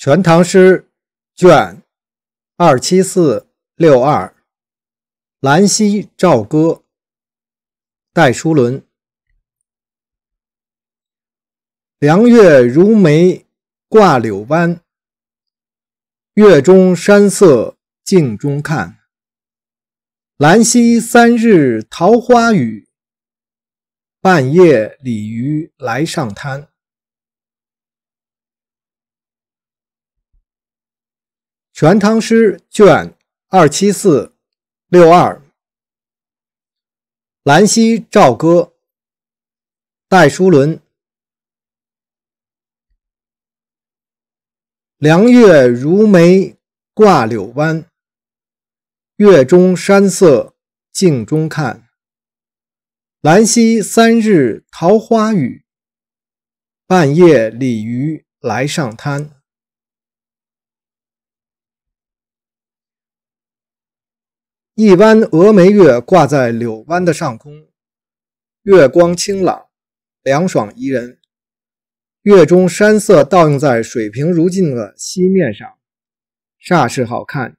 全唐诗》卷二七四六二，兰溪棹歌，戴叔伦。凉月如眉挂柳湾，月中山色镜中看。兰溪三日桃花雨，半夜鲤鱼来上滩。《全唐诗》卷二七四六二，兰溪棹歌，戴叔伦。凉月如眉挂柳湾，月中山色镜中看。兰溪三日桃花雨，半夜鲤鱼来上滩。一弯峨眉月挂在柳湾的上空，月光清朗，凉爽宜人。月中山色倒映在水平如镜的溪面上，煞是好看。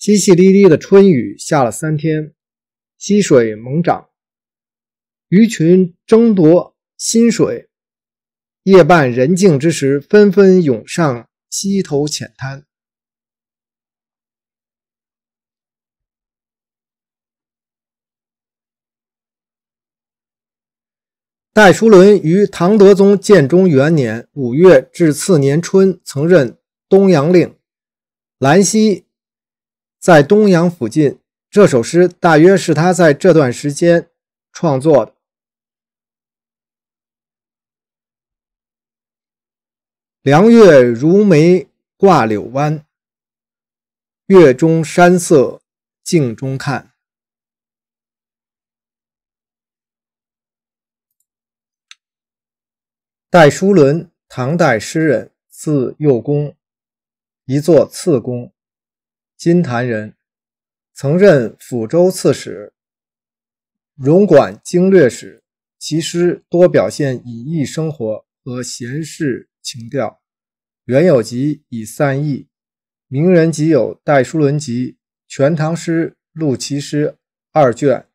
淅淅沥沥的春雨下了三天，溪水猛涨，鱼群争夺新水。夜半人静之时，纷纷涌上溪头浅滩。戴叔伦于唐德宗建中元年五月至次年春曾任东阳令。兰溪在东阳附近，这首诗大约是他在这段时间创作的。凉月如眉挂柳湾，月中山色镜中看。戴叔伦，唐代诗人，字幼公，一作次公，金坛人，曾任抚州刺史、荣管经略使。其诗多表现隐逸生活和闲适情调，原有集已散佚。名人集有《戴叔伦集》《全唐诗》《陆奇诗》二卷。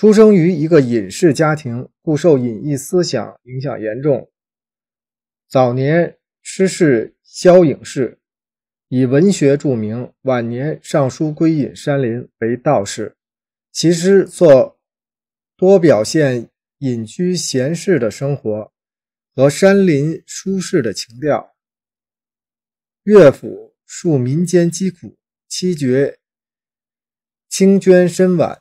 出生于一个隐士家庭，故受隐逸思想影响严重。早年师事萧颖士，以文学著名。晚年上书归隐山林，为道士。其诗作多表现隐居闲适的生活和山林舒适的情调。乐府述民间疾苦，七绝清捐深婉。